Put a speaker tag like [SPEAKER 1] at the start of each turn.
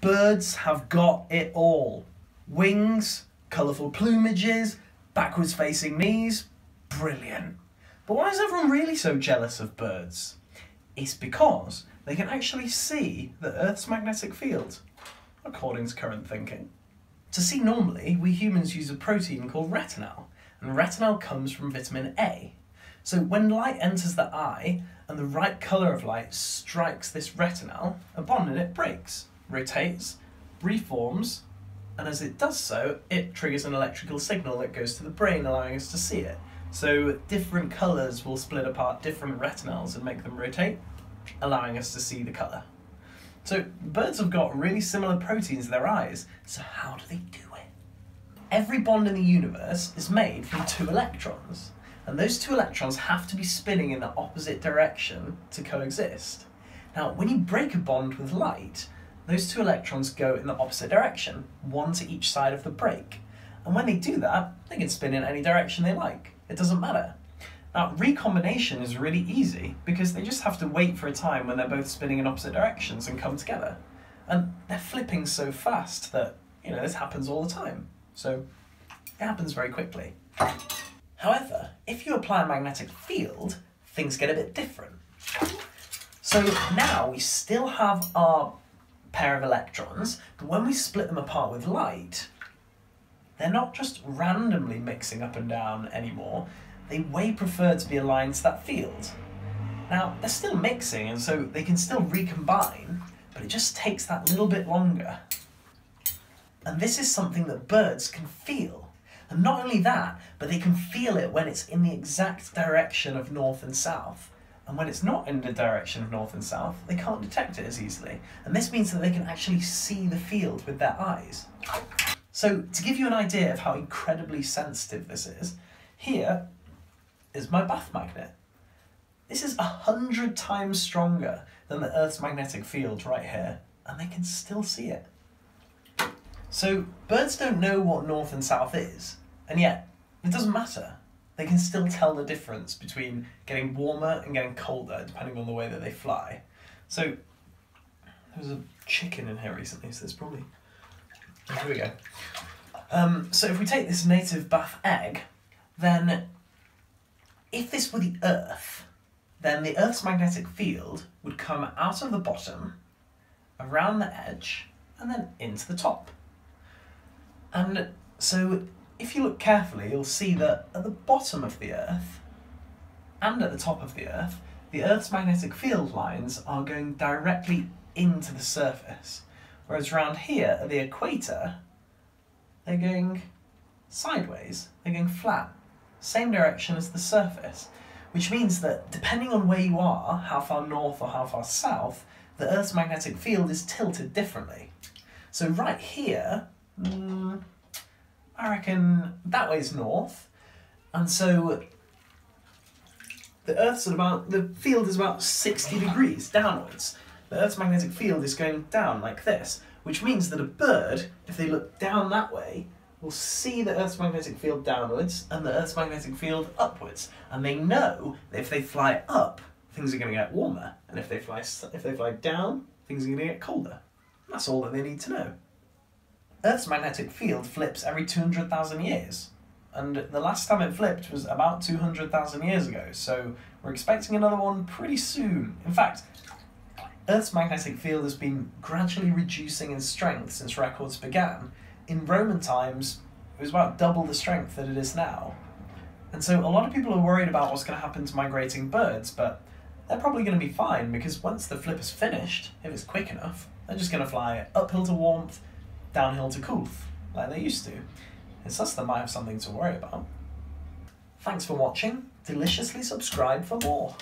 [SPEAKER 1] Birds have got it all. Wings, colourful plumages, backwards facing knees, brilliant. But why is everyone really so jealous of birds? It's because they can actually see the Earth's magnetic field, according to current thinking. To see normally, we humans use a protein called retinal, and retinal comes from vitamin A. So when light enters the eye and the right colour of light strikes this retinal, a bond in it breaks, rotates, reforms, and as it does so, it triggers an electrical signal that goes to the brain, allowing us to see it. So different colours will split apart different retinals and make them rotate, allowing us to see the colour. So birds have got really similar proteins in their eyes, so how do they do it? Every bond in the universe is made from two electrons, and those two electrons have to be spinning in the opposite direction to coexist. Now, when you break a bond with light, those two electrons go in the opposite direction, one to each side of the break. And when they do that, they can spin in any direction they like. It doesn't matter. Now, recombination is really easy because they just have to wait for a time when they're both spinning in opposite directions and come together. And they're flipping so fast that, you know, this happens all the time. So it happens very quickly. However, if you apply a magnetic field, things get a bit different. So now we still have our pair of electrons, but when we split them apart with light, they're not just randomly mixing up and down anymore, they way prefer to be aligned to that field. Now, they're still mixing, and so they can still recombine, but it just takes that little bit longer. And this is something that birds can feel. And not only that, but they can feel it when it's in the exact direction of north and south. And when it's not in the direction of north and south, they can't detect it as easily. And this means that they can actually see the field with their eyes. So to give you an idea of how incredibly sensitive this is, here is my bath magnet. This is a hundred times stronger than the Earth's magnetic field right here, and they can still see it. So birds don't know what north and south is, and yet it doesn't matter. They can still tell the difference between getting warmer and getting colder depending on the way that they fly. So there was a chicken in here recently, so there's probably oh, here we go. Um, so if we take this native bath egg, then if this were the Earth, then the Earth's magnetic field would come out of the bottom, around the edge, and then into the top. And so if you look carefully, you'll see that at the bottom of the Earth and at the top of the Earth, the Earth's magnetic field lines are going directly into the surface. Whereas around here at the equator, they're going sideways, they're going flat, same direction as the surface. Which means that depending on where you are, how far north or how far south, the Earth's magnetic field is tilted differently. So right here, mm, I reckon that way's north, and so the Earth's at about, the field is about 60 degrees downwards. The Earth's magnetic field is going down like this, which means that a bird, if they look down that way, will see the Earth's magnetic field downwards and the Earth's magnetic field upwards, and they know that if they fly up, things are going to get warmer, and if they fly if they fly down, things are going to get colder. That's all that they need to know. Earth's magnetic field flips every 200,000 years, and the last time it flipped was about 200,000 years ago, so we're expecting another one pretty soon. In fact, Earth's magnetic field has been gradually reducing in strength since records began. In Roman times, it was about double the strength that it is now. And so a lot of people are worried about what's going to happen to migrating birds, but they're probably going to be fine because once the flip is finished, if it's quick enough, they're just going to fly uphill to warmth, downhill to coolth, like they used to. It's us that might have something to worry about. Thanks for watching. Deliciously subscribe for more.